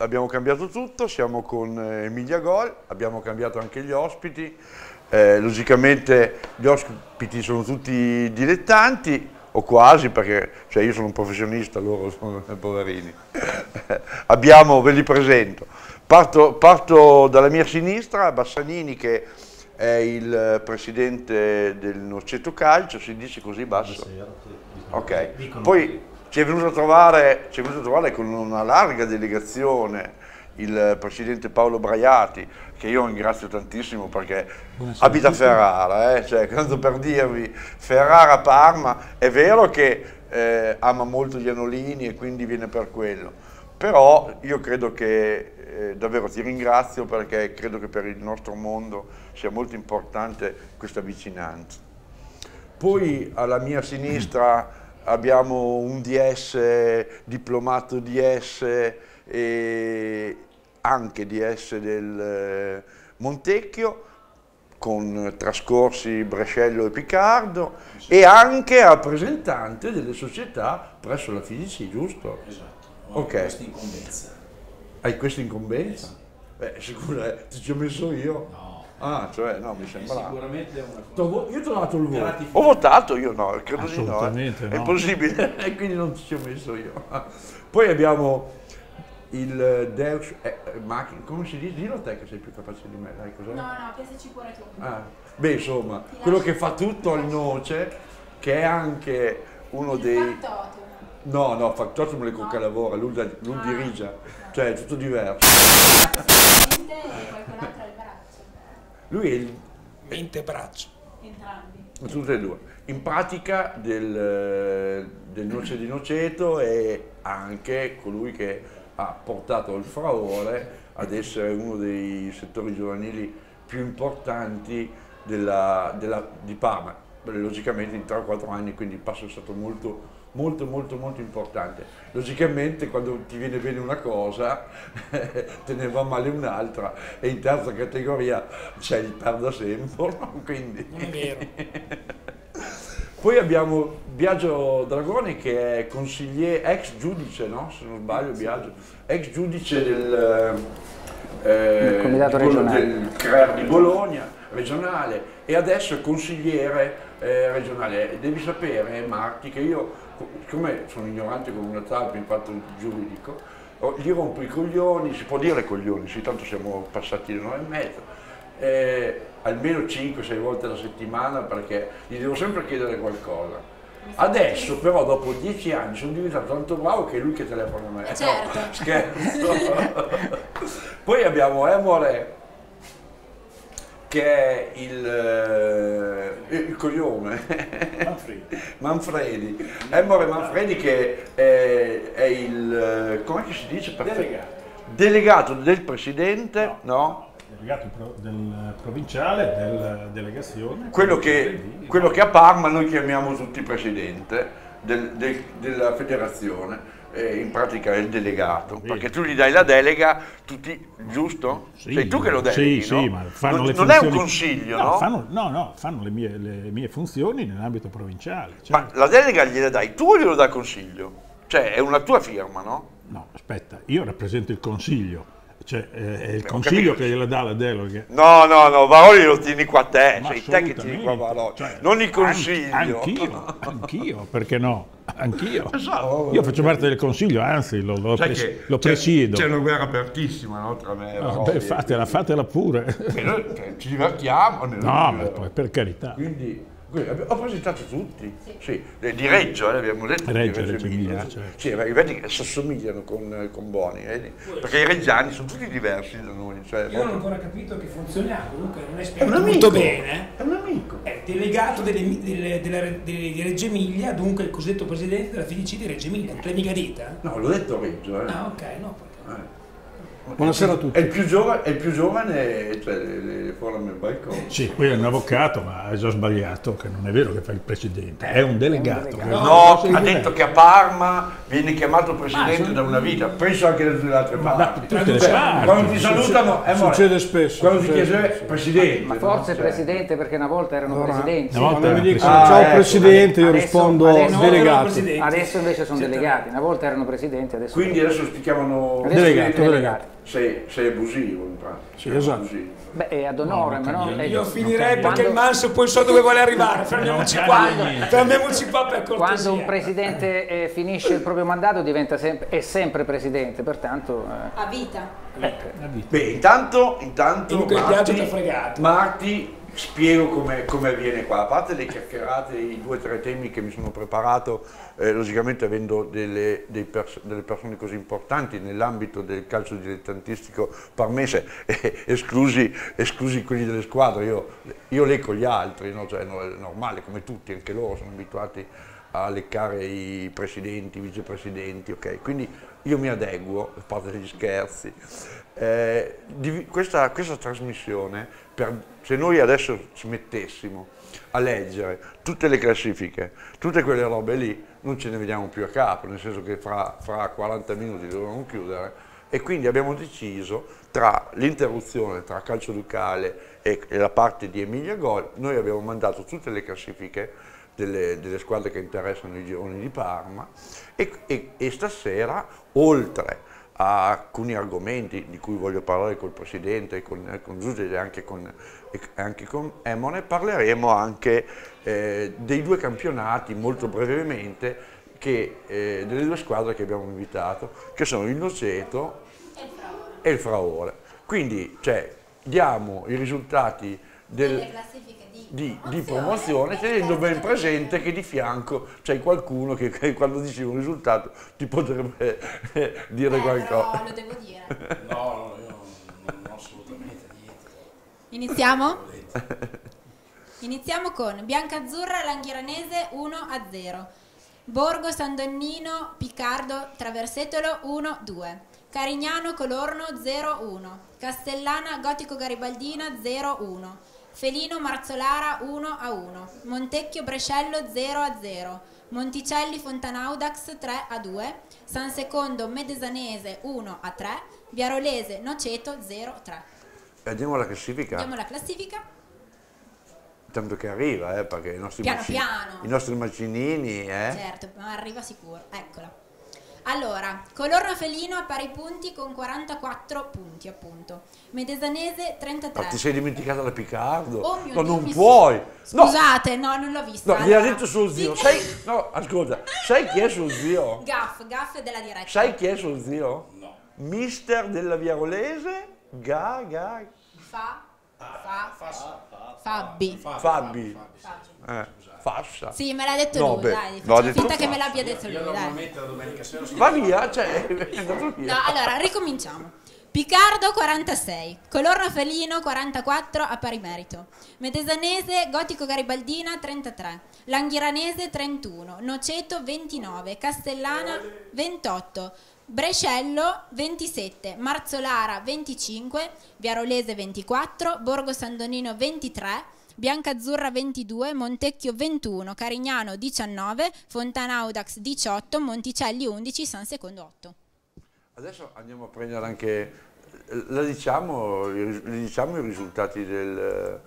Abbiamo cambiato tutto, siamo con eh, Emilia Gol, abbiamo cambiato anche gli ospiti, eh, logicamente gli ospiti sono tutti dilettanti, o quasi perché cioè io sono un professionista, loro sono poverini. abbiamo, ve li presento, parto, parto, dalla mia sinistra, Bassanini che è il presidente del Noceto Calcio, si dice così basso? Ok, poi ci è venuto a trovare, ci è venuto a trovare con una larga delegazione il presidente Paolo Braiati, che io ringrazio tantissimo perché Buonasera. abita a Ferrara, eh? cioè, tanto per dirvi, Ferrara-Parma, è vero che eh, ama molto gli anolini e quindi viene per quello, però io credo che, eh, davvero ti ringrazio perché credo che per il nostro mondo sia molto importante questa vicinanza. Poi alla mia sinistra abbiamo un DS, diplomato DS e anche DS del eh, Montecchio con trascorsi Brescello e Picardo e anche rappresentante delle società presso la FIDC, giusto? Esatto, ho okay. questa incombenza. Hai questa incombenza? Beh, sicuro, eh, ti ci ho messo io? No. Ah, cioè, no, mi sembra. Sicuramente è una cosa. Io ho trovato il voto. Ho votato io, no, credo di no. Eh. È impossibile, e quindi non ci ho messo io. Poi abbiamo il Deus eh, Machin, come si dice? Dillo te che sei più capace di me, dai, cos'è? No, no, PSC pure tu. Ah, beh, insomma, quello che fa tutto al noce, che è anche uno il dei... Factotum. No, no, Factotum le con che lavora, lui, lui Ah. dirige, cioè è tutto diverso. Sicuramente e qualcun altro al braccio. Lui è il Mente e braccio. Entrambi. Tutte e due. In pratica del, del Noce di Noceto è anche colui che ha portato il Fraore ad essere uno dei settori giovanili più importanti della, della, di Parma. Logicamente in 3-4 anni, quindi il passo è stato molto, molto, molto, molto importante. Logicamente quando ti viene bene una cosa, te ne va male un'altra e in terza categoria c'è il perda sempre, quindi... Non è vero. Poi abbiamo Biagio Dragoni che è consigliere, ex giudice, no? se non sbaglio Biagio, ex giudice del, eh, Del comitato regionale. del CRER di Bologna, regionale, e adesso è consigliere eh, regionale. Devi sapere, Marti, che io, siccome sono ignorante come una talpa in fatto giuridico, oh, gli rompo i coglioni, si può dire coglioni, sì, tanto siamo passati le nove e mezza, eh, almeno 5-6 volte alla settimana perché gli devo sempre chiedere qualcosa. Adesso però dopo 10 anni sono diventato tanto bravo che è lui che telefona a me. Eh, certo. No, scherzo. Poi abbiamo Emore che è il, eh, il coglione. Manfredi. Manfredi. Emore Manfredi che è, è il, eh, come si dice? Perfetto. Delegato. Delegato del presidente, no? Delegato pro- del provinciale, della delegazione. Quello che, quello che a Parma noi chiamiamo tutti presidente del- del- della federazione, eh, in pratica è il delegato, perché tu gli dai la delega, tutti, giusto? Sì, Sei tu che lo deleghi, sì, no? sì, ma fanno non, le non è un consiglio, no? no? Fanno, no, no, fanno le mie, le mie funzioni nell'ambito provinciale. Ma certo. la delega gliela dai tu o glielo dà il consiglio? Cioè è una tua firma, no? No, aspetta, io rappresento il consiglio, cioè eh, è il consiglio che gliela dà la delega. No, no, no, Varoli lo tieni qua a te, Ma sei te che tieni qua Varoli, cioè, non il an- consiglio. Anch'io, anch'io, perché no? Anch'io. Esatto. Io faccio parte del consiglio, anzi lo, lo, pres- che lo c'è- presiedo. C'è una guerra apertissima no, tra me e No, Varoli. beh, fatela, fatela pure. Noi, cioè, ci divertiamo. No, ma poi per carità. Quindi, ho presentato tutti, sì. eh, di Reggio, eh, abbiamo detto Reggio, di Reggio Emilia, Emilia. certo. Sì, ma vedi che si assomigliano con, con Boni, vedi? perché i reggiani sono tutti diversi da noi. Cioè, Io non ho ancora capito che funzione ha, comunque non è è un spiegato amico, molto bene. è un amico. È delegato delle- delle- della- delle- di Reggio Emilia, dunque il cosiddetto presidente della FIDC di Reggio Emilia, non l'hai mica dita? No, l'ho detto Reggio, eh. Ah ok, no, perché... Eh. Buonasera a È tutti. il più giovane, è il più giovane cioè, le, le forum del balcone. Sì, qui è un avvocato, ma ha già sbagliato, che non è vero che fa il presidente, è un delegato. è una No, cosa ha detto che a Parma viene chiamato presidente da una vita, penso anche da tutte le altre Ma da parti. tutte le Cioè, parti. quando ti salutano, eh, amore, Succede spesso, Quando ti succede chiede spesso. presidente. Ma no? forse Cioè, presidente perché una volta erano Allora, presidenti. Una volta mi dicono Ah, ciao ecco. presidente, io Adesso- rispondo adesso- delegato. Adesso invece sono delegati, una volta erano presidenti, adesso Quindi adesso ti chiamano Delegato, delegato. Sei, sei abusivo in pratica. Sì, esatto. Abusivo. Beh, è ad onore, ma no? Io finirei cambia. perché il Manso poi so dove vuole arrivare. Fermiamoci qua. Fermiamoci qua per cortesia. Quando un presidente eh, finisce il proprio mandato diventa sempre, è sempre presidente, pertanto eh, A vita. vita. Beh, intanto, intanto Marti. Marti, spiego come, come avviene qua. A parte le chiacchierate, i due o tre temi che mi sono preparato, eh, logicamente avendo delle, pers- delle persone così importanti nell'ambito del calcio dilettantistico parmese, eh, esclusi, esclusi quelli delle squadre, io, io lecco gli altri, no? Cioè, no, è normale, come tutti, anche loro sono abituati a leccare i presidenti, i vicepresidenti, ok? Quindi io mi adeguo, a parte gli scherzi. Eh, di- questa, questa trasmissione, per- se noi adesso ci mettessimo a leggere tutte le classifiche, tutte quelle robe lì, non ce ne vediamo più a capo, nel senso che fra, fra 40 minuti dovevamo chiudere e quindi abbiamo deciso tra l'interruzione tra calcio ducale e, e la parte di Emilia Gol, noi abbiamo mandato tutte le classifiche delle, delle squadre che interessano i gironi di Parma e, e- e stasera, oltre alcuni argomenti di cui voglio parlare col Presidente, con, con Giuseppe e anche con, anche con Emone, parleremo anche eh, dei due campionati molto brevemente che, eh, delle due squadre che abbiamo invitato, che sono il Noceto e il Fraore. Quindi cioè, diamo i risultati del, Delle classifiche di, di, promozione tenendo ben presente che di fianco c'è qualcuno che, che quando dici un risultato ti potrebbe eh, dire Eh, qualcosa. però lo devo dire. No, no, io non, non ho assolutamente niente. Iniziamo? Iniziamo con Biancazzurra Langhiranese 1 a 0. Borgo San Donnino Picardo Traversetolo 1 2. Carignano Colorno 0 1. Castellana Gotico Garibaldina 0 1. Felino Marzolara 1 a 1. Montecchio Brescello 0 a 0. Monticelli Fontanaudax 3 a 2. San Secondo Medesanese 1 a 3. Viarolese Noceto 0 a 3. Andiamo alla classifica, Vediamo la classifica. tanto che arriva, eh, perché i nostri, Piano macini- piano. i nostri macinini, eh, Certo, ma arriva sicuro. Eccola. Allora, Colorno Felino a pari punti con 44 punti, appunto. Medesanese 33. ma ti sei dimenticata la Picardo? Oh mio no, Dio, non puoi! No, Scusate, no, non l'ho vista. no, allora. detto suo zio. Sì. Sai, no, ascolta, sai chi è suo zio? Gaff, gaff della diretta. Sai chi è suo zio? No. Mister della Viarolese? Ga, ga, Fa, fa, Fabbi. Fabbi. Eh, fascia. Sì, me l'ha detto No, lui, beh, dai. no, detto finta che me l'abbia detto Io lui, dai. normalmente la domenica sera sono Va via, cioè, è andato via. No, allora, ricominciamo. Picardo 46, Colorno Felino 44 a pari merito, Medesanese Gotico Garibaldina 33, Langhiranese 31, Noceto 29, Castellana 28, Brescello 27, Marzolara 25, Viarolese 24, Borgo San Donino 23, Biancazzurra 22, Montecchio 21, Carignano 19, Fontanaudax 18, Monticelli 11, San Secondo 8. Adesso andiamo a prendere anche, la diciamo, diciamo i risultati del,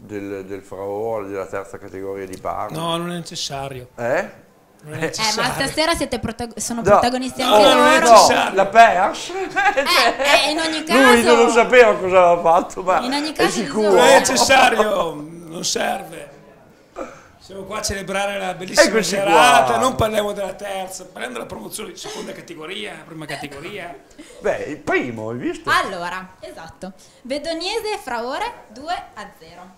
del, del Fraor, della terza categoria di Parma. No, non è necessario. Eh? Non è Eh, ma stasera siete protag- sono No. protagonisti No, anche non è loro. necessario. la Pers? eh, in ogni Lui caso- non sapeva cosa aveva fatto, ma In ogni è caso sicuro. Non è necessario, non serve. Siamo qua a celebrare la bellissima Eccoci serata, qua. non parliamo della terza, parliamo della promozione di seconda categoria, prima categoria. Beh, il primo, hai visto? Allora, esatto. Vedoniese e Fraore 2 a 0.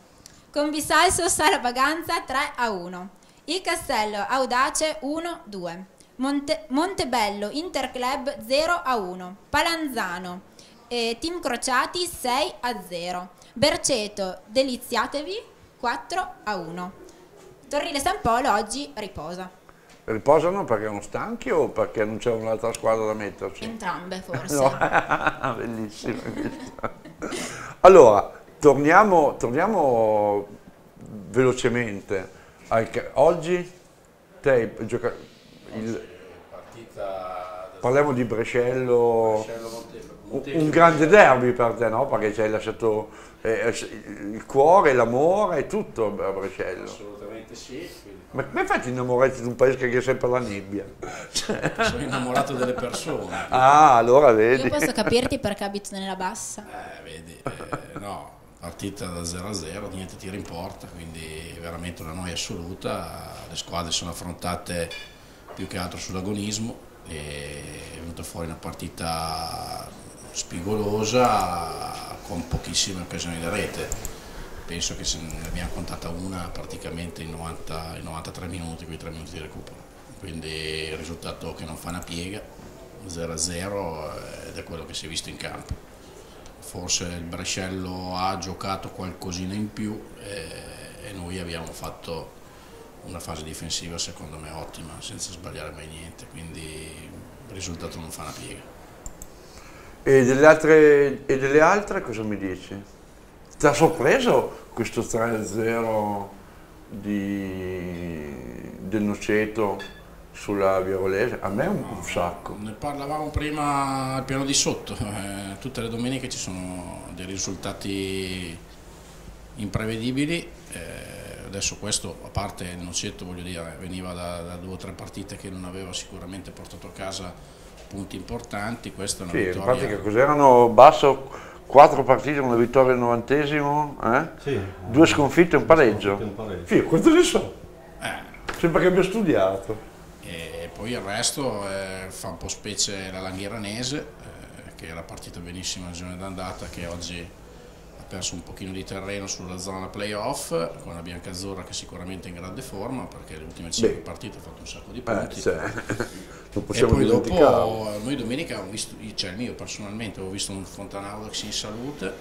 Conbisalso Sala Baganza 3 a 1. Il Castello Audace 1 2. Monte- Montebello Interclub 0 a 1. Palanzano e Team Crociati 6 a 0. Berceto Deliziatevi 4 a 1. Torrile San Polo oggi riposa. Riposano perché erano stanchi o perché non c'era un'altra squadra da metterci? Entrambe forse. No, bellissimo. Allora, torniamo, torniamo velocemente. oggi te hai giocato... il- Partita parliamo di Brescello, Montefiore. Un, un grande derby per te, no? Perché ci hai lasciato eh, il cuore, l'amore e tutto a Brescello. Assolutamente sì, quindi Ma come fai a innamorarti di un paese che è sempre la nebbia? sono innamorato delle persone. Ah, allora Io vedi. posso capirti perché abito nella bassa. Eh, vedi, eh, no, partita da 0 a 0, niente tiro in porta, quindi veramente una noia assoluta. Le squadre sono affrontate più che altro sull'agonismo è venuta fuori una partita spigolosa con pochissime occasioni da rete. Penso che se ne abbiamo contata una praticamente in, 90, in 93 minuti, quei 3 minuti di recupero. Quindi il risultato che non fa una piega, 0 a 0 ed è quello che si è visto in campo forse il Brescello ha giocato qualcosina in più e, e noi abbiamo fatto una fase difensiva secondo me ottima, senza sbagliare mai niente, quindi il risultato non fa una piega. E delle altre, e delle altre cosa mi dici? Ti ha sorpreso questo 3-0 di, del Noceto sulla Virolese? A me un, un sacco. Ne parlavamo prima al piano di sotto, eh, tutte le domeniche ci sono dei risultati imprevedibili, eh, adesso questo a parte il Noceto voglio dire veniva da, da due o tre partite che non aveva sicuramente portato a casa punti importanti, questa è una Sì, in vittoria pratica cos'erano? Basso, quattro partite, una vittoria al novantesimo, eh? Sì, due sconfitte e un pareggio. un pareggio. Fio, quanto ne so? Eh, Sembra che abbia studiato. E poi il resto eh, fa un po' specie la Langhiranese, eh, che era partita benissimo nel giorno d'andata, che oggi perso un pochino di terreno sulla zona playoff, con la Biancazzurra che sicuramente è in grande forma, perché le ultime 5 Beh. partite ha fatto un sacco di Eh, punti. sì. Non E possiamo poi dimenticarlo. dopo, noi domenica, ho visto, cioè io personalmente ho visto un Fontanaudax in salute,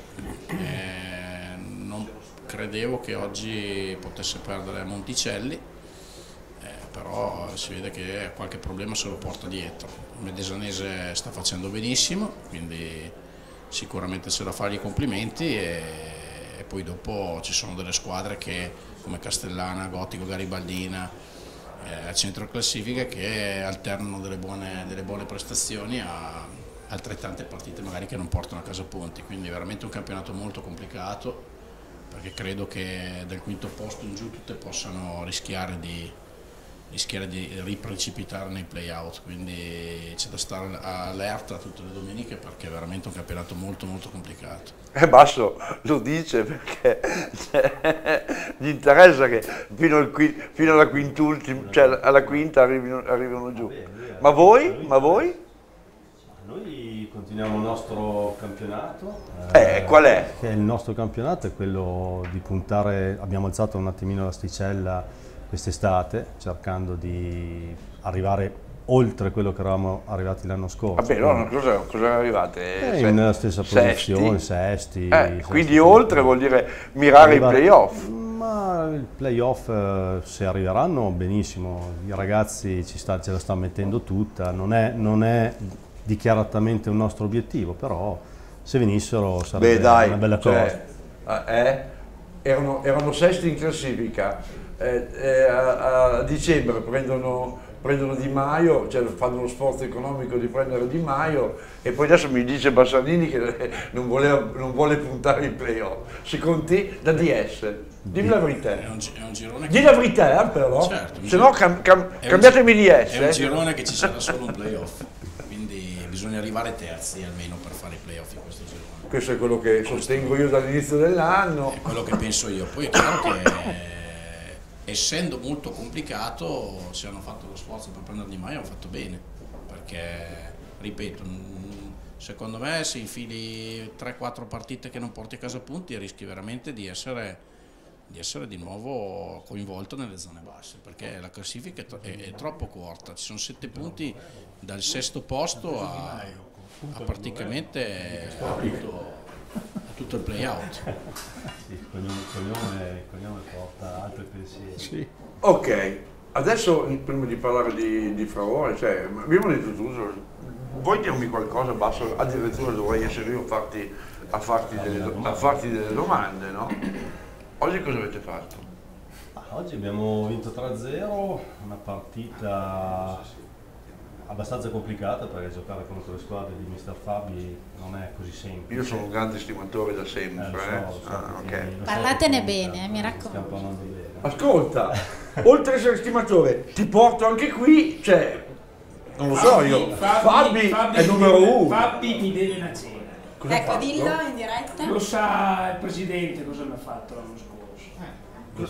eh, non credevo che oggi potesse perdere a Monticelli, eh, però si vede che qualche problema se lo porta dietro. Il Medesanese sta facendo benissimo, quindi sicuramente c'è da fargli i complimenti e, e poi dopo ci sono delle squadre che, come Castellana, Gotico, Garibaldina, eh, centro classifica che alternano delle buone, delle buone prestazioni a altrettante partite magari che non portano a casa punti, quindi veramente un campionato molto complicato perché credo che dal quinto posto in giù tutte possano rischiare di, rischiare di riprecipitare nei play-out, quindi c'è da stare allerta tutte le domeniche perché è veramente un campionato molto molto complicato. E Basso lo dice perché cioè, gli interessa che fino, al qui- fino alla quintultima, cioè alla quinta arrivino, arrivino giù. Ma voi? Ma voi? Noi continuiamo il nostro campionato. Eh, qual è? Il nostro campionato è quello di puntare, abbiamo alzato un attimino l'asticella quest'estate, cercando di arrivare oltre quello che eravamo arrivati l'anno scorso. Vabbè, no, cosa, cosa arrivate? Eh, Se- nella stessa sesti? posizione, sesti. Eh, sesti, quindi sesti. oltre vuol dire mirare i Arriva- playoff. Ma il playoff eh, se arriveranno benissimo, i ragazzi ci sta- ce la stanno mettendo tutta, non è, non è dichiaratamente un nostro obiettivo, però se venissero sarebbe Beh dai, una bella cosa. cioè, eh, erano, erano sesti in classifica, eh, eh, a, a dicembre prendono, prendono Di Maio, cioè fanno lo sforzo economico di prendere Di Maio e poi adesso mi dice Bassanini che non, voleva- non vuole puntare i playoff. Secondo te da DS? Dimmi la È verità. un, è un girone Di che, la verità eh, però, Certo, se no cam- cam- cambiatemi gi- DS. È un eh. girone che ci sarà solo un playoff, quindi bisogna arrivare terzi almeno per fare i playoff in questo girone. Questo è quello che sostengo io dall'inizio dell'anno. È quello che penso io. Poi è chiaro che essendo molto complicato, se hanno fatto lo sforzo per prendere Di Maio hanno fatto bene, perché ripeto, secondo me se infili 3-4 partite che non porti a casa punti rischi veramente di essere, di essere di nuovo coinvolto nelle zone basse, perché la classifica è, è- troppo corta, ci sono 7 punti dal sesto posto a, a praticamente tutto, tutto il play-out. Sì, il cognome, il cognome- il cognome porta altri pensieri. Ok, Adesso, prima di parlare di, di favore, cioè, abbiamo detto tutto, vuoi dirmi qualcosa, Basso? Addirittura dovrei essere io a farti, a farti, delle, a farti delle domande, no? Oggi cosa avete fatto? Ah, Oggi abbiamo vinto 3-0, una partita abbastanza complicata perché giocare contro le squadre di Mister Fabi non è così semplice. Io sono un grande stimatore da Eh, sempre, lo so, eh? so, Ah, quindi ok. lo so Parlatene bene, eh, mi raccomando. Stiamo parlando bene. Ascolta, oltre ad essere stimatore, ti porto anche qui, cioè, non lo so io, Fabi, è numero uno. Fabi mi deve una cena. Cosa Ecco, dillo in diretta. Lo sa il presidente cosa mi ha fatto l'anno scorso.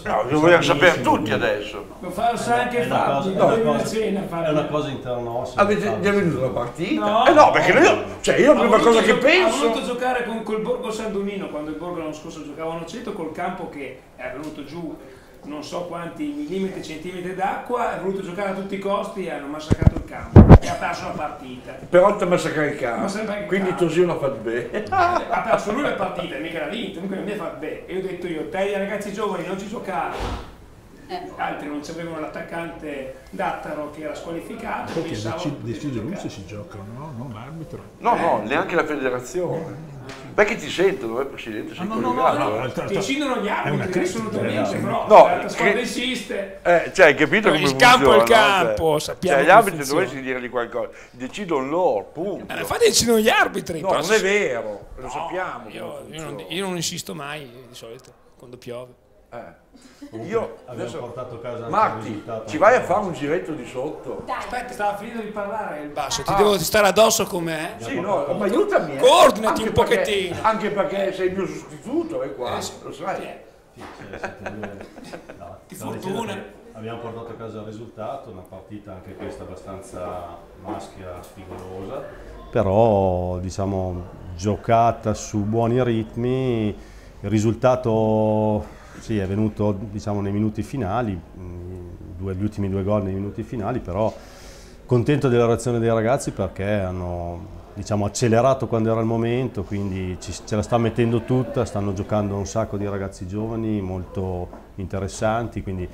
No, lo vogliamo sapere tutti adesso. Lo, fa, lo sa anche È una Fabi, cosa, mi è una cena. è Fabi. una cosa interna nostra. Avete già venuto la partita? No. eh no, perché io, cioè io la prima cosa che gio- Ha voluto penso... giocare con col Borgo San Domino quando il Borgo l'anno scorso giocava a Noceto col campo che è venuto giù non so quanti millimetri, centimetri d'acqua, ha voluto giocare a tutti i costi e hanno massacrato il campo e ha perso la partita. Però ti ha massacrato il campo, il quindi così l'ha fatto bene. ha perso lui la partita, mica l'ha vinta, comunque non mi ha fatto bene. E io ho detto io, te i ragazzi giovani non ci giocare. Altri non avevano l'attaccante Dattaro che era squalificato. Perché decide lui se si giocano, no? Non l'arbitro. No, no, neanche la federazione. Perché ti sentono, eh, Presidente, sei Ah, no, no, no, no, eh? tra- Decidono gli arbitri, assolutamente, eh, però No, l'altra squadra cri- esiste. Eh, cioè, hai capito come Il campo è il no? campo, Cioè, sappiamo Cioè, gli arbitri dovresti dirgli qualcosa, decidono loro, punto. Eh, infatti decidono gli arbitri. No, non è vero, lo sappiamo. Io, come io non, funziona. io non insisto mai di solito quando piove. Eh. Io Abbiamo adesso... portato a casa Marti, ci vai a fare un giretto di sotto? Aspetta, stava finendo di parlare il basso, ti Ah. devo stare addosso con me? Sì, no, ma aiutami. eh. Coordinati Anche un perché- pochettino. Anche perché sei il mio sostituto, è qua, Eh, sì. lo sai. È? Sì, no, Di fortuna. Abbiamo portato a casa il risultato, una partita anche questa abbastanza maschia, spigolosa, però diciamo giocata su buoni ritmi, il risultato sì, è venuto diciamo, nei minuti finali, mh, due- gli ultimi due gol nei minuti finali, però contento della reazione dei ragazzi perché hanno diciamo, accelerato quando era il momento, quindi ci- ce la sta mettendo tutta, stanno giocando un sacco di ragazzi giovani molto interessanti, quindi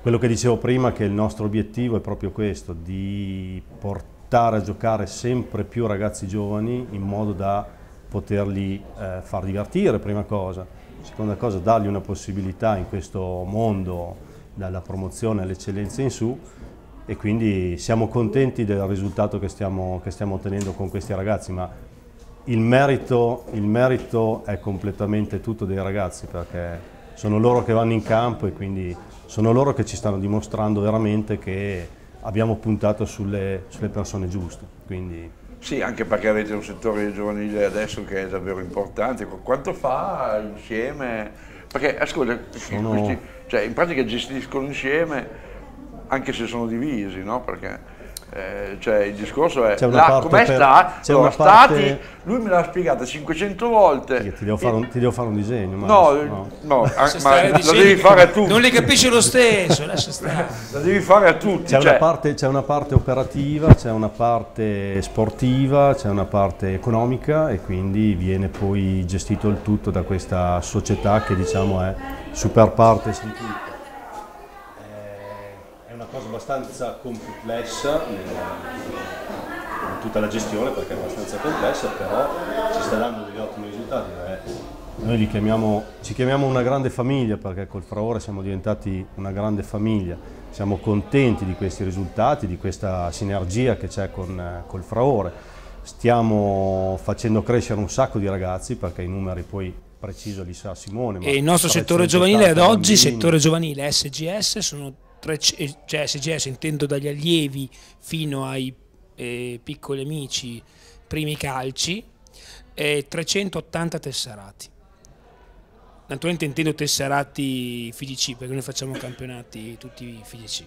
quello che dicevo prima che il nostro obiettivo è proprio questo, di portare a giocare sempre più ragazzi giovani in modo da poterli eh, far divertire, prima cosa. Seconda cosa, dargli una possibilità in questo mondo dalla promozione all'eccellenza in su e quindi siamo contenti del risultato che stiamo, che stiamo ottenendo con questi ragazzi, ma il merito, il merito è completamente tutto dei ragazzi perché sono loro che vanno in campo e quindi sono loro che ci stanno dimostrando veramente che abbiamo puntato sulle, sulle persone giuste. Quindi, Sì, anche perché avete un settore giovanile adesso che è davvero importante. Qu- Quanto fa insieme? Perché ascolta, Sono- questi- cioè, in pratica gestiscono insieme anche se sono divisi, no? Perché eh, cioè, il discorso è C'è una là parte com'è per- sta? una parte- stati, lui me l'ha spiegata 500 volte. ti, devo fare un, ti devo fare un disegno. No, Max, no, ah, Se ma dicendo devi fare a tutti. Non li capisce lo stesso, lascia stare. La devi fare a tutti. C'è, cioè, una parte, c'è una parte operativa, c'è una parte sportiva, c'è una parte economica e quindi viene poi gestito il tutto da questa società che diciamo è super partes di tutto. Eh, È una cosa abbastanza complessa in tutta la gestione perché è abbastanza complessa, però ci sta dando degli ottimi risultati. eh. Noi li chiamiamo, ci chiamiamo una grande famiglia perché col Fraore siamo diventati una grande famiglia. Siamo contenti di questi risultati, di questa sinergia che c'è con, eh, col Fraore. Stiamo facendo crescere un sacco di ragazzi perché i numeri poi preciso li sa Simone. E il nostro settore 380 giovanile ad oggi, bambini. settore giovanile SGS, sono tre, c- cioè SGS intendo dagli allievi fino ai eh, piccoli amici, primi calci, e 380 tesserati. Naturalmente intendo tesserati FIGC, perché noi facciamo campionati tutti FIGC.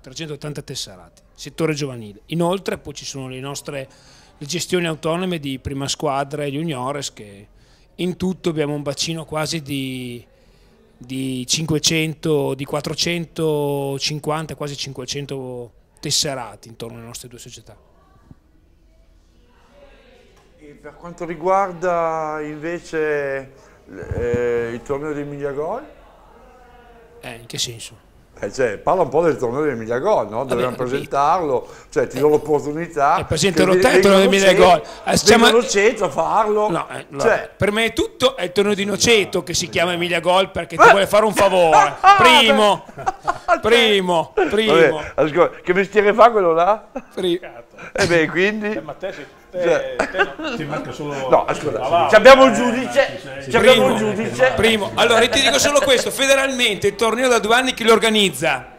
380 tesserati, settore giovanile. Inoltre poi ci sono le nostre le gestioni autonome di prima squadra e juniores che in tutto abbiamo un bacino quasi di, di 500, di 450, quasi 500 tesserati intorno alle nostre due società. E per quanto riguarda invece eh, il torneo di Emilia Gol, Eh, in che senso? Eh, cioè, parla un po' del torneo dell'Emilia Gol, no? Dobbiamo Vabbè, presentarlo, cioè ti do l'opportunità. Eh, Presidente che Rotetto, vengono dell'Emilia cento- Gol. Eh, stiamo- vengono cento a farlo. No, eh, no. Cioè, per me è tutto è il torneo di Noceto che si chiama Emilia Gol perché ti vuole fare un favore. Primo, primo, primo. vabbè, ascolta, che mestiere fa quello là? pri- E beh, quindi... Ma te, Cioè- te- te no- ti manca solo... No, ascolta, abbiamo un giudice, ci abbiamo un giudice. Primo, allora ti dico solo questo: federalmente il torneo da due anni chi lo organizza?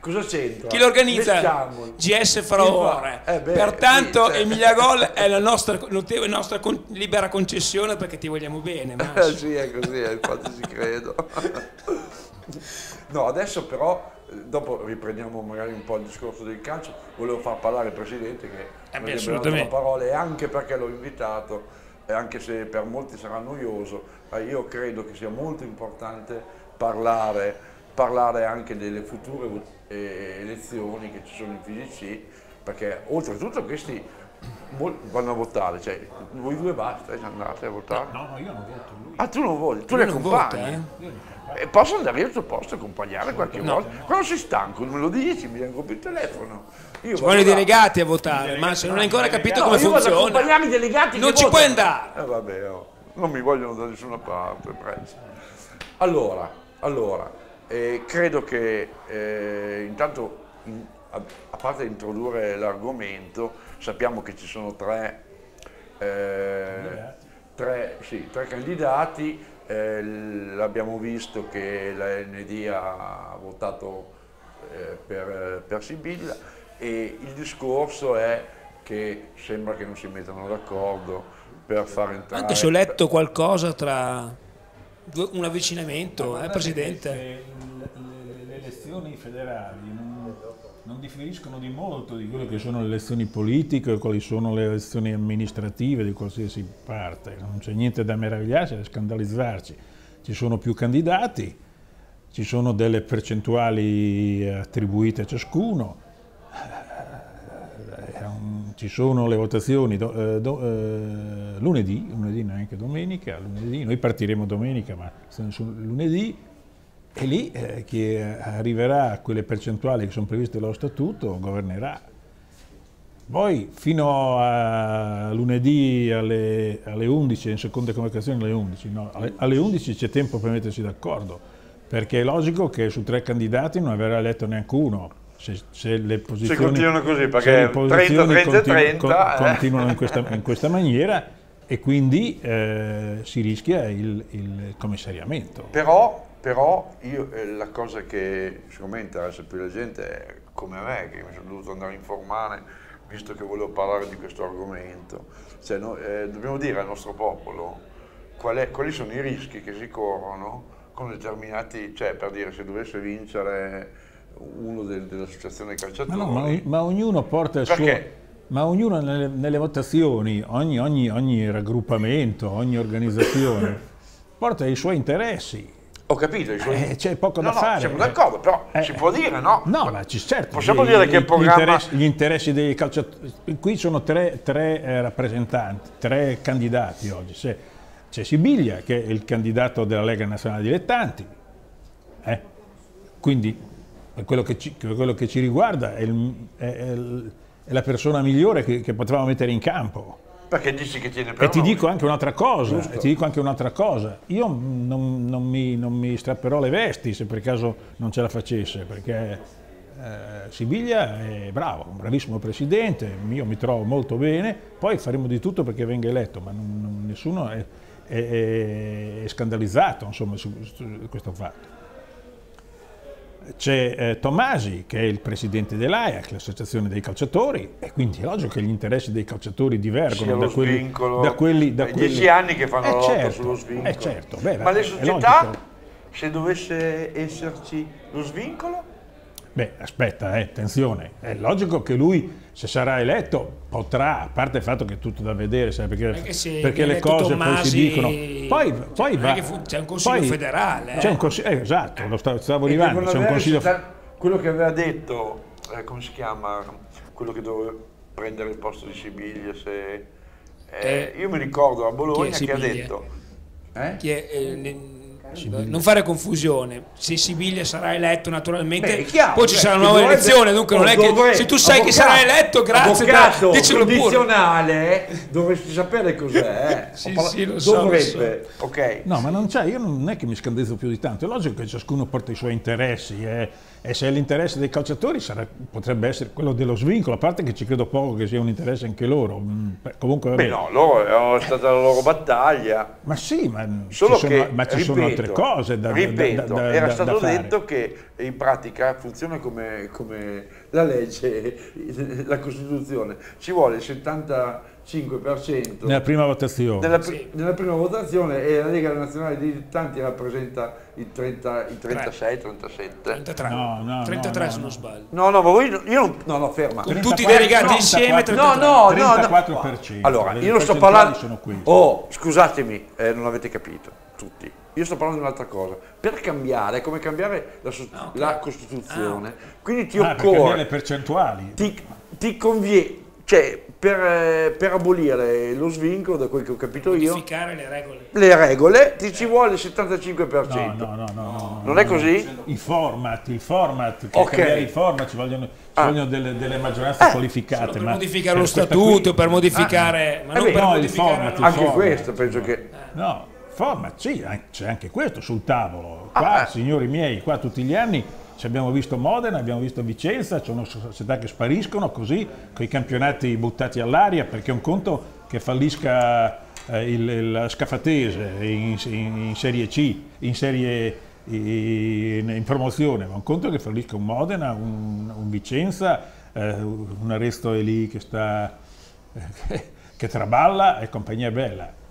Cosa c'entra? Chi lo organizza? GS Faraone. Eh beh, Pertanto sì, cioè. Emilia Gol è la nostra, notevole nostra con- libera concessione perché ti vogliamo bene. Eh, sì, è così, eh, infatti ci credo. No, adesso però, eh, dopo riprendiamo magari un po' il discorso del calcio, volevo far parlare il Presidente che Eh beh, mi ha dato la assolutamente. parola e anche perché l'ho invitato, e anche se per molti sarà noioso, ma io credo che sia molto importante parlare, parlare anche delle future eh, elezioni che ci sono in FIGC, perché oltretutto questi vanno a votare, cioè voi due basta, eh, andate a votare. No, no, io non voto. Lui. Ah, tu non vuoi, tu li accompagni? vota, E posso andare io al tuo posto a accompagnare qualche No. volta? Quando sei stanco me lo dici, mi rompo il telefono. Io Ci vogliono i delegati a votare, ma se non hai ancora capito No, come io vado a funziona, accompagnare i delegati non che ci votano. puoi andare. Eh vabbè, oh, non mi vogliono da nessuna parte, prezzo. Allora, allora eh, credo che eh, intanto, in- a, a parte introdurre l'argomento, sappiamo che ci sono tre, eh, tre, sì, tre candidati, eh, l- abbiamo visto che la ND ha votato eh, per, per Sibilla e il discorso è che sembra che non si mettano d'accordo per far entrare... Anche se ho letto qualcosa tra un avvicinamento, eh, Presidente. Le, le- le elezioni federali non, non differiscono di molto di quelle che sono le elezioni politiche, quali sono le elezioni amministrative di qualsiasi parte. Non c'è niente da meravigliarsi, da scandalizzarci. Ci sono più candidati, ci sono delle percentuali attribuite a ciascuno, eh, un- ci sono le votazioni do- eh, do- eh, lunedì, lunedì neanche domenica, lunedì, noi partiremo domenica ma lunedì e lì eh, chi arriverà a quelle percentuali che sono previste dallo statuto governerà. Poi fino a lunedì alle, alle 11, in seconda convocazione alle 11, no, alle, alle 11 c'è tempo per mettersi d'accordo, perché è logico che su tre candidati non verrà eletto neanche uno. Se, se le posizioni, continuano così, se perché le posizioni 30, 30, 30, eh. continuano in questa, in questa maniera e quindi eh, si rischia il, il commissariamento. Però, però io, eh, la cosa che secondo me interessa più la gente è come me, che mi sono dovuto andare a informare, visto che volevo parlare di questo argomento. Cioè, no, eh, dobbiamo dire al nostro popolo qual è- quali sono i rischi che si corrono con determinati, cioè per dire se dovesse vincere uno del- dell'associazione Ma, calciatori. no, ma, ma ognuno porta il Perché? suo... Ma ognuno nelle, nelle votazioni, ogni, ogni- ogni raggruppamento, ogni organizzazione porta i suoi interessi. Ho capito, Eh, c'è poco No, da no, fare. Siamo d'accordo, però Eh, si può dire, no? No, ma ci, certo. Possiamo gli- dire che il programma... interessi, gli interessi dei calciatori. Qui sono tre, tre, eh, rappresentanti, tre candidati oggi. Se- C'è Sibiglia, che è il candidato della Lega Nazionale Dilettanti. eh. Quindi per quello che ci, quello che ci riguarda è, il- è- è la persona migliore che, che potevamo mettere in campo. Perché dici che tiene per E ti dico anche un'altra cosa, Giusto. e ti dico anche un'altra cosa. Io non, non mi, non mi strapperò le vesti se per caso non ce la facesse, perché eh, Sibiglia è bravo, un bravissimo presidente, io mi trovo molto bene, poi faremo di tutto perché venga eletto, ma non- non- nessuno è, è- è scandalizzato insomma, su, su questo fatto. C'è eh, Tomasi che è il presidente dell'AIAC, l'associazione dei calciatori, e quindi è logico che gli interessi dei calciatori divergono da quelli, svincolo, da quelli, da quelli- dieci anni che fanno Eh, la certo, sullo svincolo. eh, certo, beh, Ma le società, se dovesse esserci lo svincolo, Beh, aspetta, eh, attenzione, è logico che lui, se sarà eletto, potrà, a parte il fatto che è tutto da vedere, sai, perché, perché le cose poi Tommasi, si dicono, poi, poi non è va... c'è un consiglio poi- federale, eh. C'è un consiglio, eh, esatto, lo stavo, stavo arrivando, c'è un consiglio... società- quello che aveva detto, eh, come si chiama, quello che doveva prendere il posto di Sibiglia, se, eh, Eh, io mi ricordo a Bologna che ha detto... Eh? Chi è, eh, ne- Non fare confusione, se Sibiglia sarà eletto naturalmente, Beh, chiaro, poi ci cioè, sarà che una nuova dovrebbe- elezione, dunque non è che dovrebbe- se tu sai che avvocato- sarà eletto, grazie, avvocato dai, dicelo pure. condizionale, dovresti sapere cos'è. eh. Sì, parla- sì, lo so, lo Dovrebbe, ok. No, ma non c'è, io non è che mi scandalizzo più di tanto, è logico che ciascuno porta i suoi interessi eh, e se è l'interesse dei calciatori sarà- potrebbe essere quello dello svincolo, a parte che ci credo poco che sia un interesse anche loro. Mm, comunque, vabbè. Beh no, loro è stata la loro battaglia. Ma sì, ma Solo ci sono, che, ma ci sono ripeto, altre cose da, ripeto, da- da- era da- stato da fare. detto che in pratica funziona come, come la legge, la Costituzione. Ci vuole il 75% Nella prima votazione. nella, pri- nella prima votazione e la Lega Nazionale dei Dilettanti rappresenta il, 30, il 36, 37. 33, No, no, 33 no, se no, non no. sbaglio. No, no, ma voi, io non, no, no, ferma. Con tutti i 34, delegati no, insieme, 34, No, 33. no, no, no. 34%. Allora, io non sto parlando. Oh, scusatemi, eh, non avete capito, tutti. Io sto parlando di un'altra cosa. Per cambiare, è come cambiare la, so- la Costituzione. Quindi ti Ah, per cambiare occorre, le percentuali. ti, ti conviene, cioè per, eh, per abolire lo svincolo, da quel che ho capito io, Modificare le regole. le regole, ti ci vuole il 75%. No, no, no, no, no, Non è così? I format, il format, per Ok. cambiare i format ci vogliono, ci Ah. vogliono delle, delle maggioranze Eh, qualificate. Per ma modificare lo statuto, qui- per modificare... ma Eh non beh, per no, il modificare... format, il Anche format. questo penso che... No, format, sì, c'è anche questo sul tavolo. Ah, Qua, eh. signori miei, qua tutti gli anni ci abbiamo visto Modena, abbiamo visto Vicenza, ci sono società che spariscono così, con i campionati buttati all'aria, perché è un conto che fallisca eh, il, il Scafatese in, in- in Serie C, in Serie in, in promozione, ma un conto che fallisca un Modena, un, un Vicenza, eh, un Arresto è lì che sta che, che traballa e compagnia bella.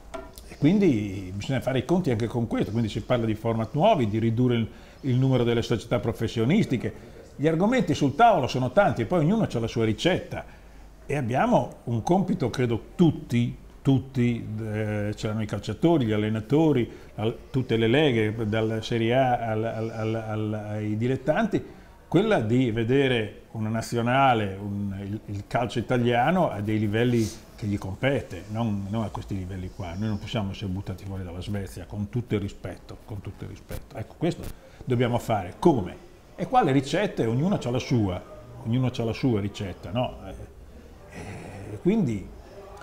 Quindi bisogna fare i conti anche con questo, quindi si parla di format nuovi, di ridurre il, il numero delle società professionistiche. Gli argomenti sul tavolo sono tanti e poi ognuno ha la sua ricetta. E abbiamo un compito, credo tutti, tutti, eh, c'erano i calciatori, gli allenatori, al- tutte le leghe, dalla Serie A al- al- ai dilettanti, quella di vedere una nazionale, un- il, il calcio italiano a dei livelli che gli compete, non, non a questi livelli qua. Noi non possiamo essere buttati fuori dalla Svezia, con tutto il rispetto, con tutto il rispetto. Ecco, questo dobbiamo fare. Come? E qua le ricette, ognuno ha la sua, ognuno ha la sua ricetta, no? Eh, eh, quindi,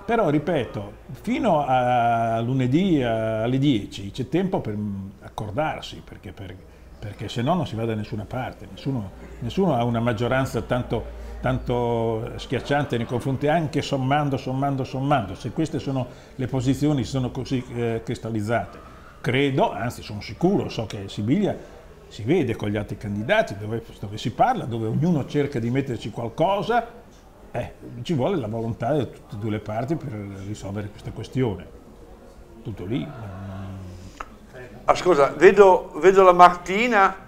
però ripeto, fino a lunedì alle 10 c'è tempo per accordarsi, perché, per- perché se no non si va da nessuna parte, nessuno, nessuno ha una maggioranza tanto, tanto schiacciante nei confronti, anche sommando, sommando, sommando, se queste sono le posizioni sono così eh, cristallizzate. Credo, anzi sono sicuro, so che Sibiglia si vede con gli altri candidati dove, dove si parla, dove ognuno cerca di metterci qualcosa, eh, ci vuole la volontà di tutte e due le parti per risolvere questa questione. Tutto lì. Ah, scusa, vedo, vedo la Martina.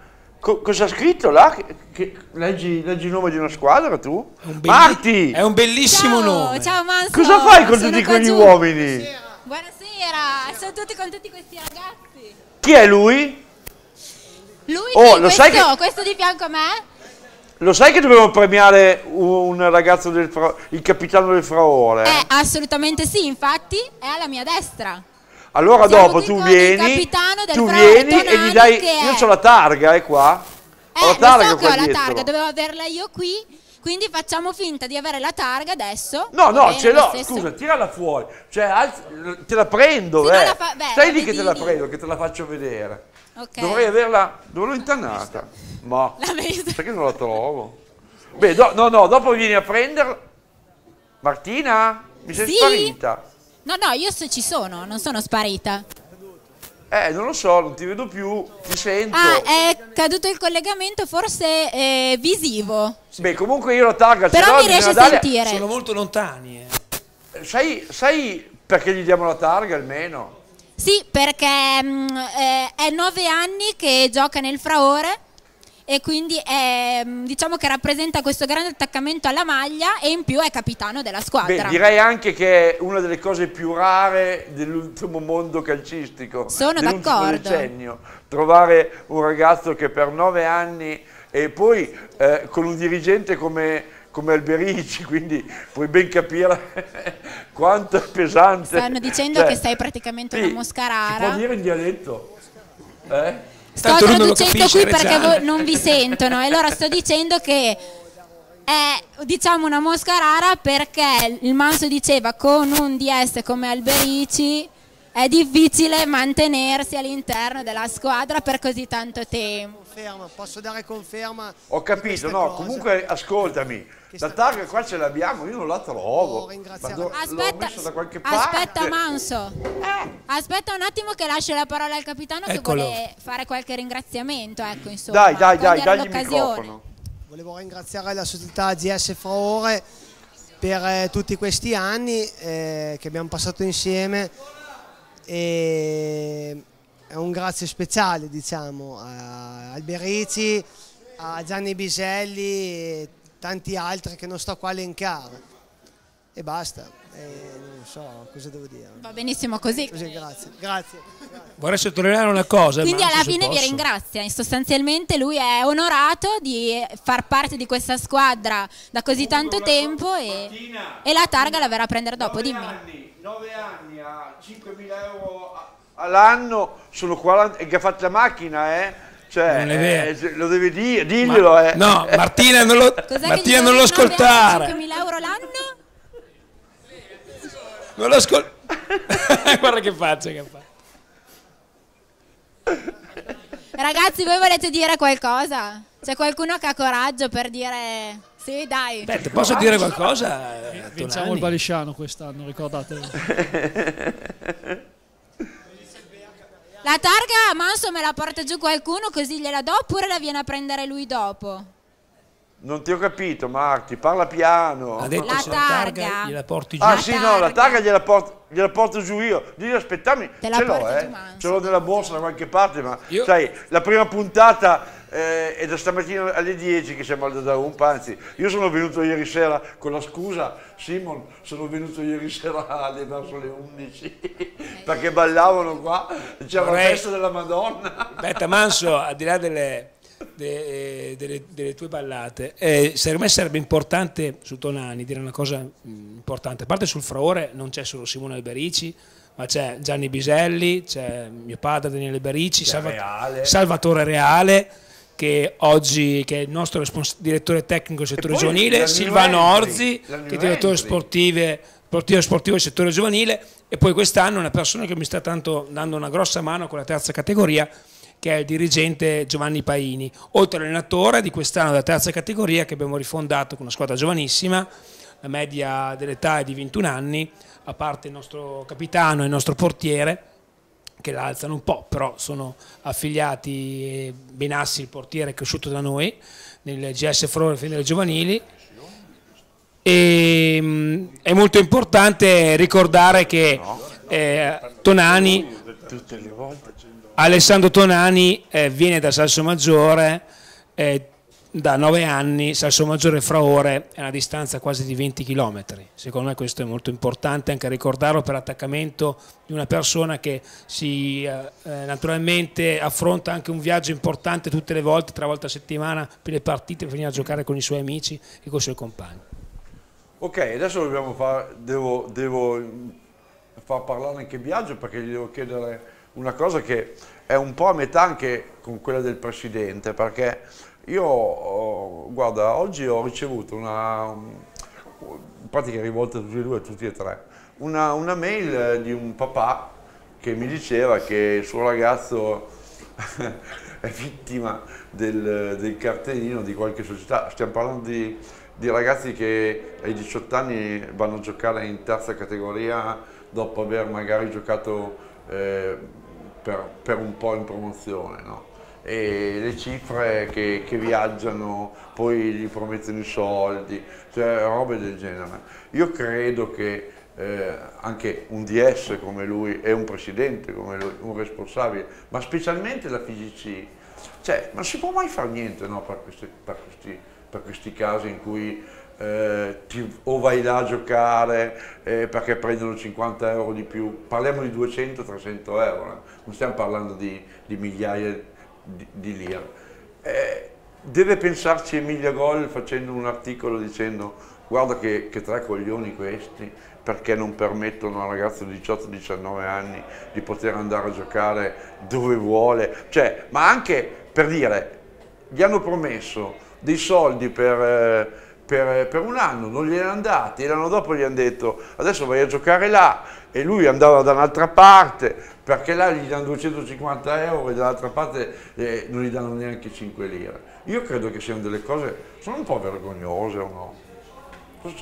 Co- cosa ha scritto là? Che- che- leggi, leggi il nome di una squadra tu? È un belli- Marti! È un bellissimo ciao, nome. ciao Manso. Cosa fai con sono tutti quegli giù. uomini? Buonasera, sono tutti con tutti questi ragazzi. Chi è lui? Lui Oh, lo questo, sai che- questo di fianco a me? Lo sai che dobbiamo premiare un ragazzo del Fra- il capitano del Fraore? Eh, assolutamente sì, infatti è alla mia destra. Allora siamo dopo tu vieni, tu vieni e gli dai... Io ho la targa, è qua. Ho Eh, la lo targa so che qua ho la dietro. targa, dovevo averla io qui, quindi facciamo finta di avere la targa adesso. No, no, bene ce l'ho, scusa, tirala fuori. Cioè, te la prendo, eh. la beh, Stai la lì che te la prendo, che te la faccio vedere. Ok. Dovrei averla... Dove l'ho intannata? Ma... Perché non la trovo? Beh, do- no, no, dopo vieni a prenderla. Martina? Mi sei Sì? sparita. No, no, io se ci sono, non sono sparita. Eh, non lo so, non ti vedo più, ti sento. Ah, è caduto il collegamento forse eh, visivo. Beh, comunque io la targa ce Però l'ho, mi riesce a sentire. Sono molto lontani. eh. Sai, sai perché gli diamo la targa almeno? Sì, perché mm, eh, è nove anni che gioca nel Fraore e quindi è, mm, diciamo che rappresenta questo grande attaccamento alla maglia e in più è capitano della squadra. Beh, direi anche che è una delle cose più rare dell'ultimo mondo calcistico. Sono d'accordo. decennio. Trovare un ragazzo che per nove anni e poi eh, con un dirigente come, come Alberici, quindi puoi ben capire quanto è pesante. Stanno dicendo Cioè, che sei praticamente sì, una mosca Si può dire in dialetto? Eh? Sto Tanto lui non lo traducendo capisce, qui perché voi non vi sentono e allora sto dicendo che è diciamo una mosca rara perché il Manso diceva con un DS come Alberici è difficile mantenersi all'interno della squadra per così tanto tempo. Conferma, posso dare conferma? Ho capito, no, cose? comunque ascoltami, la targa qua ce l'abbiamo, io non la trovo. Oh, do- l'ho Aspetta, messo da qualche parte. aspetta Manso, aspetta un attimo che lascio la parola al capitano Eccolo. che vuole fare qualche ringraziamento, ecco insomma. Dai, dai, dai, dagli il l'occasione. microfono. Volevo ringraziare la società GS Fraore per eh, tutti questi anni eh, che abbiamo passato insieme e è un grazie speciale diciamo a Alberici, a Gianni Biselli e tanti altri che non sto qua a elencare e basta, E non so cosa devo dire. Va benissimo così. Così, grazie, grazie. Vorrei sottolineare una cosa. Quindi alla fine vi ringrazia, sostanzialmente lui è onorato di far parte di questa squadra da così tanto tempo e, e la targa la verrà a prendere dopo, dimmi. anni, 9 anni a 5.000 euro all'anno, sono 40, e che ha fatto la macchina, eh? Cioè, Non è vero. eh, lo devi dire, diglielo, eh. No, Martina non lo, Martina non lo dai 9 anni, ascoltare. 5.000 euro l'anno? Non lo ascoltare. Guarda che faccia che fa. Ragazzi, voi volete dire qualcosa? C'è qualcuno che ha coraggio per dire sì, dai. Aspetta, posso dire qualcosa? Vinciamo Tonani? il Balisciano quest'anno, ricordatevi. La targa a Manso me la porta giù qualcuno così gliela do oppure la viene a prendere lui dopo? Non ti ho capito, Marti, parla piano. Ha detto La se la targa targa. gliela porti giù. Ah La sì, no, la targa. targa gliela porto, gliela porto giù io. Digli aspettami, Te ce l'ho, eh. Ce l'ho nella borsa da qualche parte, ma Io- sai, la prima puntata eh, è da stamattina alle 10 che siamo al da Umpa, anzi, io sono venuto ieri sera con la scusa, Simon, sono venuto ieri sera alle verso le 11 perché ballavano qua, c'era la Vorrei- festa della Madonna. Aspetta, Manso, al di là delle, de- delle- delle tue ballate, eh, secondo me sarebbe importante su Tonani dire una cosa mm, importante. A parte sul Fraore non c'è solo Simone Alberici, ma c'è Gianni Biselli, c'è mio padre Daniele Alberici, Salva- Reale. Salvatore Reale, che oggi che è il nostro direttore tecnico del settore giovanile, Silvano Orzi, che è direttore sportive, sportivo, sportivo del settore giovanile, e poi quest'anno una persona che mi sta tanto dando una grossa mano con la terza categoria, che è il dirigente Giovanni Paini, oltre all'allenatore di quest'anno della terza categoria che abbiamo rifondato con una squadra giovanissima, la media dell'età è di 21 anni, a parte il nostro capitano e il nostro portiere, che la alzano un po', però sono affiliati, eh, Benassi, il portiere, è cresciuto da noi, nel GS Frore delle Giovanili. E, mh, è molto importante ricordare che eh, Tonani. Alessandro Tonani eh, viene da Salsomaggiore eh, da nove anni, Salsomaggiore Fraore è una distanza quasi di 20 km. Secondo me questo è molto importante anche ricordarlo per attaccamento di una persona che si eh, eh, naturalmente affronta anche un viaggio importante tutte le volte, tre volte a settimana per le partite, per venire a giocare con i suoi amici e con i suoi compagni. Ok, adesso dobbiamo far, devo, devo mm, far parlare anche Biagio perché gli devo chiedere una cosa che è un po' a metà anche con quella del Presidente, perché io, ho- guarda, oggi ho ricevuto una, in pratica rivolta a tutti e due, a tutti e tre, una, una mail di un papà che mi diceva che il suo ragazzo è vittima del, del cartellino di qualche società. Stiamo parlando di, di ragazzi che ai 18 anni vanno a giocare in terza categoria dopo aver magari giocato eh, per, per un po' in promozione. no? E le cifre che, che viaggiano, poi gli promettono i soldi, cioè robe del genere. Io credo che eh, anche un DS come lui e un presidente come lui, un responsabile, ma specialmente la FIGC, cioè non si può mai fare niente no, per, questi, per, questi, per questi casi in cui eh, ti- o vai là a giocare eh, perché prendono 50 euro di più, parliamo di 200-300 euro, non stiamo parlando di, di migliaia di, di lire. Eh, deve pensarci Emilia Gol facendo un articolo dicendo guarda che, che tre coglioni questi, perché non permettono a un ragazzo di 18-19 anni di poter andare a giocare dove vuole, cioè, ma anche per dire, gli hanno promesso dei soldi per, eh, per, per un anno, non gli erano dati, e l'anno dopo gli hanno detto adesso vai a giocare là e lui andava da un'altra parte perché là gli danno 250 euro e dall'altra parte eh, non gli danno neanche 5 lire. Io credo che siano delle cose, sono un po' vergognose o no?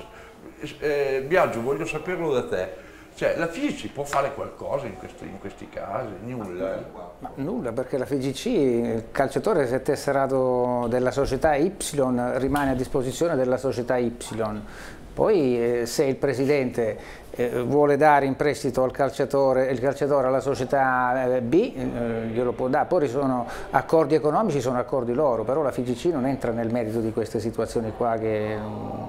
Eh, Biagio, voglio saperlo da te. Cioè, la FIGC può fare qualcosa in questi, in questi casi? Nulla. Eh? Ma nulla, perché la FIGC, il calciatore se è tesserato della società Y, rimane a disposizione della società Y. Poi eh, se il presidente eh, vuole dare in prestito al calciatore, il calciatore alla società eh, B, eh, glielo può dare. Poi sono accordi economici, sono accordi loro, però la FIGC non entra nel merito di queste situazioni qua che mm,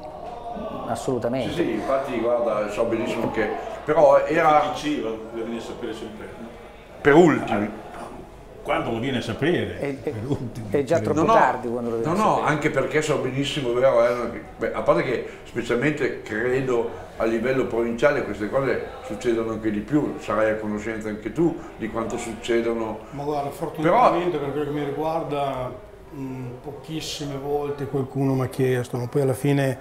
assolutamente. Sì, sì, infatti guarda, so benissimo che però era FIGC lo viene a sapere sempre. per ultimi. Quando lo viene a sapere? È, è- per ultimo. è già troppo No, no, tardi quando lo no, devi no, sapere. anche perché so benissimo, vero, eh, beh, a parte che specialmente credo a livello provinciale queste cose succedono anche di più, sarai a conoscenza anche tu di quanto succedono. Ma guarda, fortunatamente per quello che mi riguarda, mh, pochissime volte qualcuno mi ha chiesto, ma poi alla fine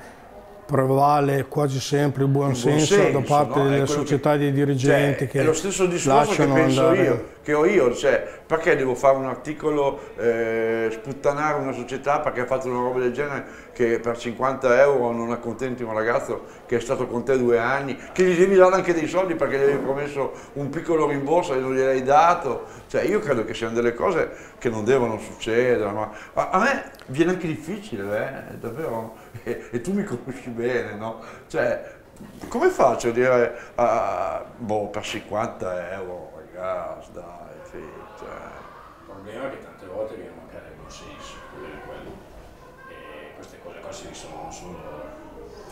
prevale quasi sempre il buon, Il buon senso, da parte no? Delle società che- dei dirigenti cioè, che è lo stesso discorso che lasciano penso andare. io, che ho io, cioè perché devo fare un articolo, eh, sputtanare una società perché ha fatto una roba del genere che per 50 euro non accontenti un ragazzo che è stato con te due anni, che gli devi dare anche dei soldi perché gli avevi promesso un piccolo rimborso e non gliel'hai dato, cioè io credo che siano delle cose che non devono succedere, ma a, me viene anche difficile, eh, davvero, e, e tu mi conosci bene, no? Cioè, come faccio a dire, ah, boh, per 50 euro, dai, sì, cioè. Il problema è che tante volte viene a mancare il buon senso. E queste cose qua si risolvono solo,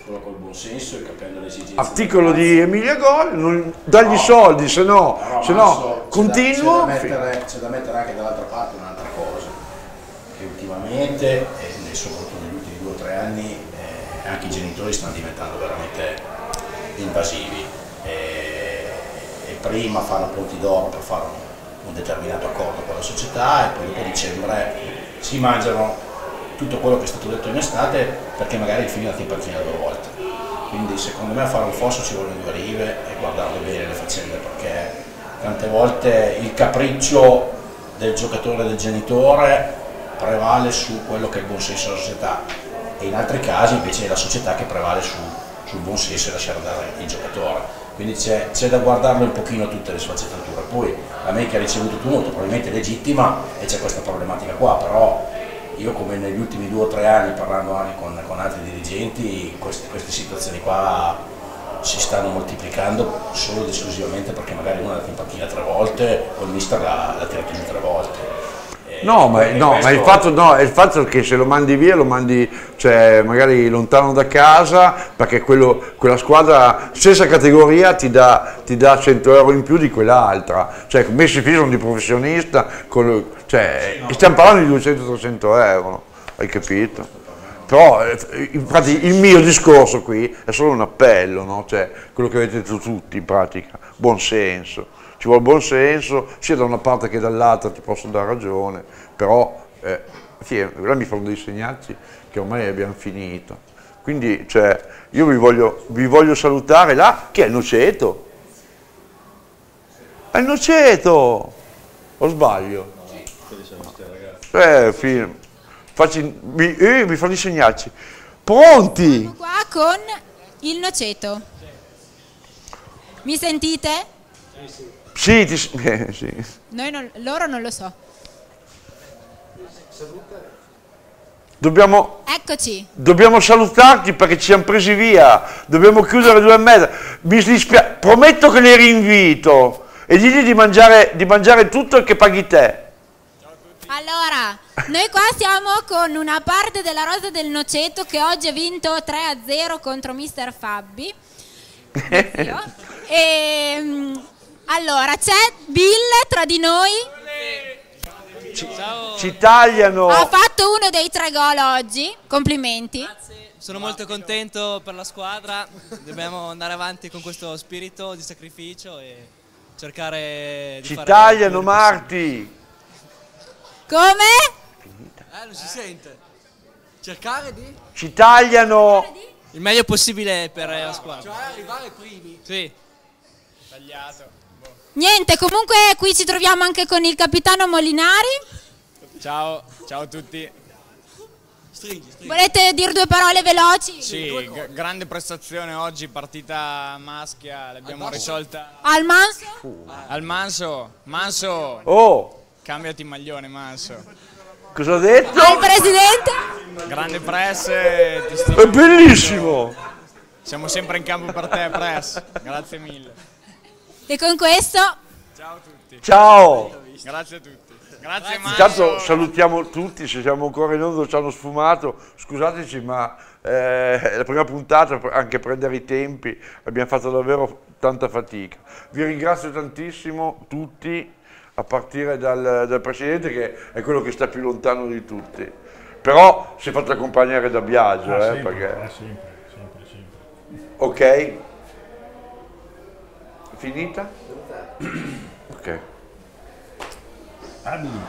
solo col buon senso e capendo le esigenze. Articolo di Emilia Gol, non, dagli soldi, se no, se no c'è da- continuo. C'è da, da mettere anche dall'altra parte un'altra cosa, che ultimamente, e soprattutto negli ultimi due o tre anni, eh, anche i genitori stanno diventando veramente invasivi. Prima fanno punti d'oro per fare un, determinato accordo con la società e poi dopo dicembre si mangiano tutto quello che è stato detto in estate perché magari il figlio è andato in panchina due volte. Quindi secondo me a fare un fosso ci vogliono due rive e guardarle bene le faccende perché tante volte il capriccio del giocatore e del genitore prevale su quello che è il buon senso della società e in altri casi invece è la società che prevale su- sul buon senso e lasciare andare il giocatore. Quindi c'è, da guardarlo un pochino tutte le sfaccettature. Poi a me che ha ricevuto tu molto probabilmente legittima e c'è questa problematica qua, però io come negli ultimi due o tre anni parlando anche con, con altri dirigenti, queste, queste situazioni qua si stanno moltiplicando solo ed esclusivamente perché magari uno è andato in panchina tre volte o il mister l'ha, l'ha tirato giù tre volte. No, ma, no, ma il, fatto, no, è il fatto che se lo mandi via lo mandi cioè, magari lontano da casa perché quello- quella squadra, stessa categoria, ti dà, ti dà 100 euro in più di quell'altra. Cioè, messi fisi un di professionista, con- cioè, e stiamo parlando di 200-300 euro, hai capito? Però, eh, infatti, il mio discorso qui è solo un appello, no? Cioè, quello che avete detto tutti in pratica, buon senso. Ci vuole buon senso, sia da una parte che dall'altra ti posso dare ragione, però eh, sì, ora mi fanno dei segnalci che ormai abbiamo finito. Quindi cioè, io vi voglio, vi voglio salutare là, che è il Noceto. È il Noceto! O sbaglio? Eh, film. Facci, mi, eh, mi fanno i segnalci. Pronti? Siamo qua con il noceto. Mi sentite? Sì, ti, eh, sì. Noi non- loro non lo so. Dobbiamo, Eccoci. Dobbiamo salutarti perché ci siamo presi via, dobbiamo chiudere due e mezza. Mi dispia- prometto che li rinvito e digli di mangiare, di mangiare tutto e che paghi te. Allora, noi qua siamo con una parte della rosa del noceto che oggi ha vinto 3-0 contro Mr. Fabbi. E, mm, allora, c'è Bill tra di noi. Ci tagliano. Ha fatto uno dei tre gol oggi. Complimenti. sono molto contento per la squadra, dobbiamo andare avanti con questo spirito di sacrificio e cercare di Ci fare... tagliano Marti! Come? Eh, non si sente. Cercare di... Ci tagliano! Il meglio possibile per la squadra. Cioè arrivare primi. Sì. Tagliato. Niente, comunque qui ci troviamo anche con il capitano Molinari. Ciao, ciao a tutti. Volete dire due parole veloci? Sì, g- grande prestazione oggi, partita maschia, l'abbiamo risolta. Al Manso? Al Manso, Manso. Oh! Cambiati il maglione, Manso. Cosa ha detto? Al presidente? Grande press. e ti stimo È bellissimo! Siamo sempre in campo per te, press. Grazie mille. E con questo Ciao a tutti. Ciao! Grazie a tutti. Grazie, Manso. Intanto salutiamo tutti, se siamo ancora in onda ci hanno sfumato, scusateci ma eh, la prima puntata, anche prendere i tempi, abbiamo fatto davvero tanta fatica. Vi ringrazio tantissimo tutti, a partire dal, dal Presidente che è quello che sta più lontano di tutti. Però si è fatto accompagnare da Biagio, Ah, eh, sempre, perché... ah, sempre, sempre, sempre. Ok? Finita? Ok. Abili.